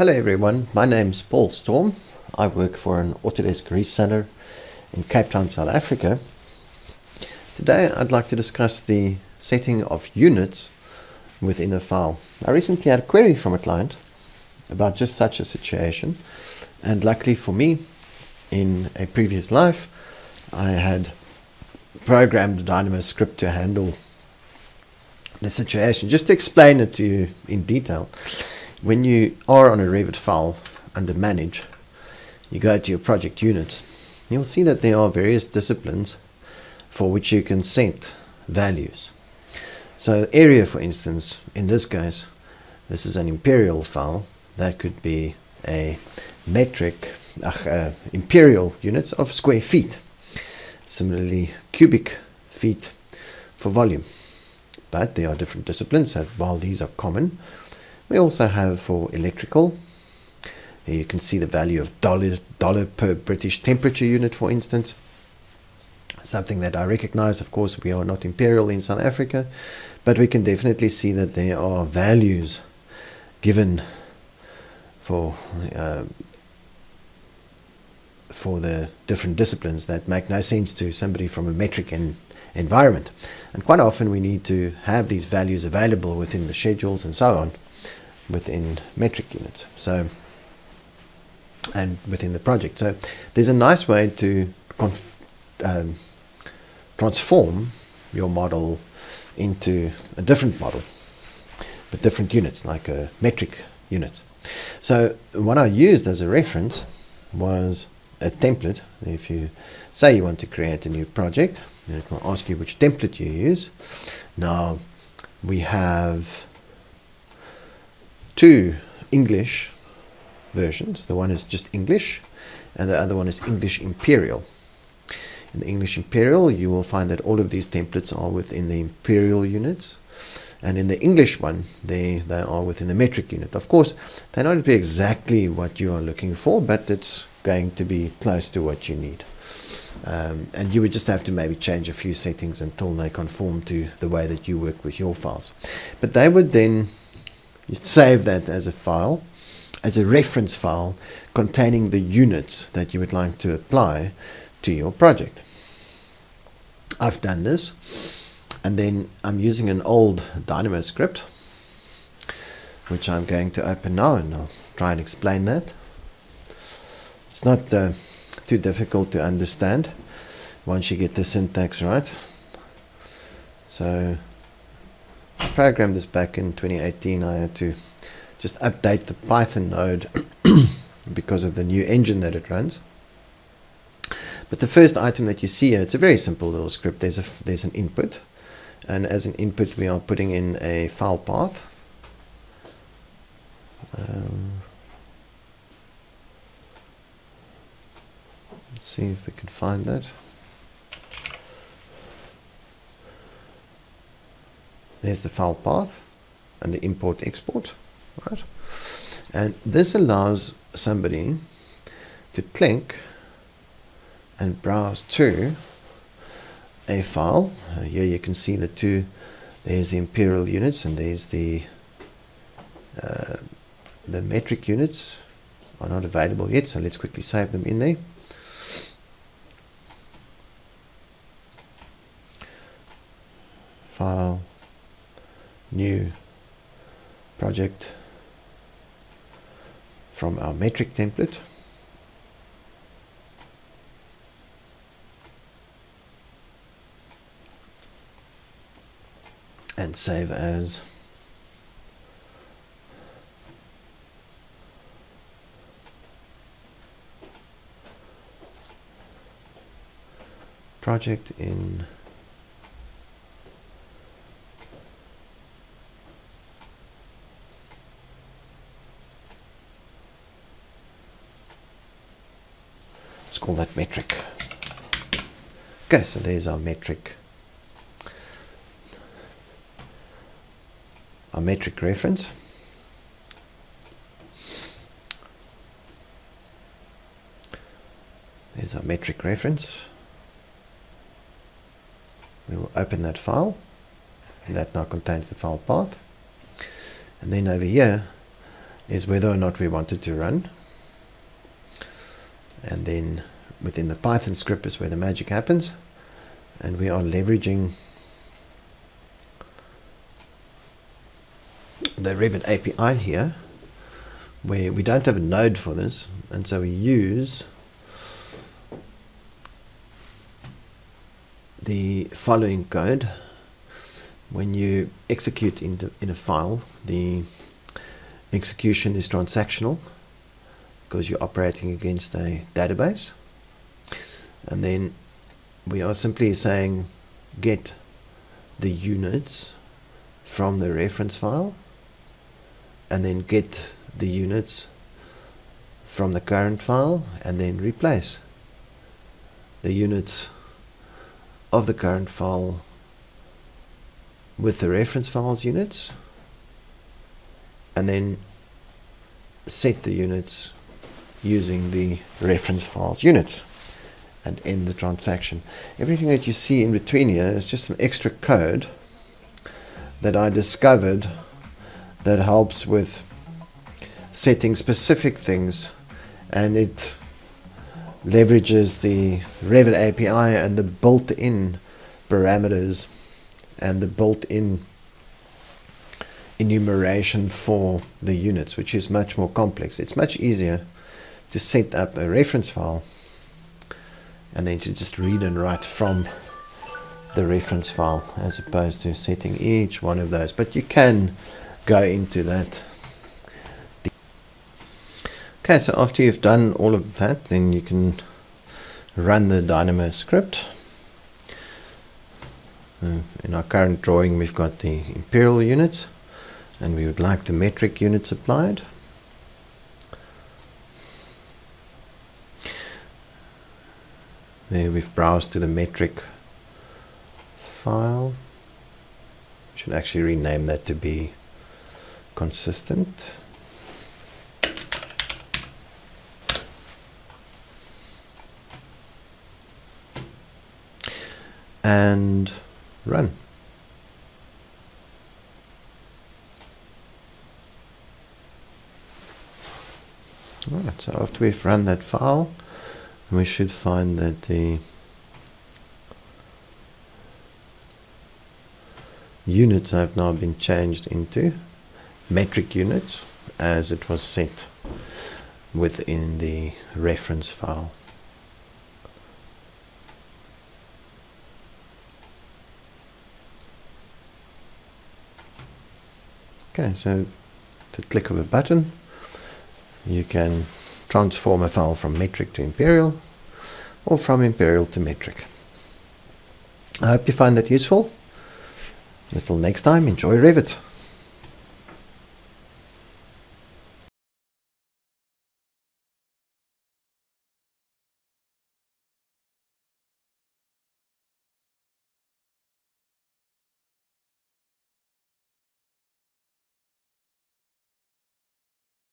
Hello everyone, my name is Paul Storm. I work for an Autodesk reseller in Cape Town, South Africa. Today I'd like to discuss the setting of units within a file. I recently had a query from a client about just such a situation and luckily for me, in a previous life, I had programmed a Dynamo script to handle the situation. Just to explain it to you in detail, when you are on a Revit file under Manage, you go to your project units, you'll see that there are various disciplines for which you can set values. So area, for instance, in this case, this is an imperial file. That could be a metric, uh, imperial units of square feet. Similarly, cubic feet for volume. But there are different disciplines, so while these are common, we also have for electrical, here you can see the value of dollar, dollar per British temperature unit, for instance. Something that I recognize, of course, we are not imperial in South Africa, but we can definitely see that there are values given for uh, for the different disciplines that make no sense to somebody from a metric en environment. And quite often we need to have these values available within the schedules and so on within metric units. So, and within the project. So there's a nice way to um, transform your model into a different model with different units, like a metric unit. So what I used as a reference was a template. If you say you want to create a new project, then it will ask you which template you use. Now we have two English versions. The one is just English, and the other one is English Imperial. In the English Imperial, you will find that all of these templates are within the Imperial units. And in the English one, they, they are within the metric unit. Of course, they not be exactly what you are looking for, but it's going to be close to what you need. Um, and you would just have to maybe change a few settings until they conform to the way that you work with your files. But they would then you save that as a file, as a reference file containing the units that you would like to apply to your project. I've done this and then I'm using an old Dynamo script which I'm going to open now and I'll try and explain that. It's not uh, too difficult to understand once you get the syntax right. So programmed this back in 2018. I had to just update the Python node because of the new engine that it runs. But the first item that you see here, it's a very simple little script. There's a there's an input, and as an input, we are putting in a file path. Um, let's see if we can find that. There's the file path and the import export, right? And this allows somebody to click and browse to a file. Uh, here you can see the two, there's the imperial units and there's the uh, the metric units are not available yet, so let's quickly save them in there. File, new project from our metric template. and save as project in call that metric. Okay, so there's our metric. Our metric reference. There's our metric reference. We will open that file. That now contains the file path. And then over here, is whether or not we want it to run. Then within the Python script is where the magic happens. And we are leveraging the Revit API here, where we don't have a node for this, and so we use the following code. When you execute in, the, in a file, the execution is transactional because you're operating against a database. And then we are simply saying get the units from the reference file and then get the units from the current file and then replace the units of the current file with the reference files units and then set the units using the reference files units and end the transaction. Everything that you see in between here is just some extra code that I discovered that helps with setting specific things and it leverages the Revit API and the built-in parameters and the built-in enumeration for the units which is much more complex. It's much easier to set up a reference file and then to just read and write from the reference file as opposed to setting each one of those. But you can go into that. Okay so after you've done all of that then you can run the Dynamo script. Uh, in our current drawing we've got the imperial units and we would like the metric units applied there we've browsed to the metric file. Should actually rename that to be consistent. And run. Alright, so after we've run that file we should find that the units have now been changed into metric units as it was set within the reference file. Okay, so to click of a button you can transform a file from metric to imperial or from imperial to metric. I hope you find that useful. Until next time, enjoy Revit.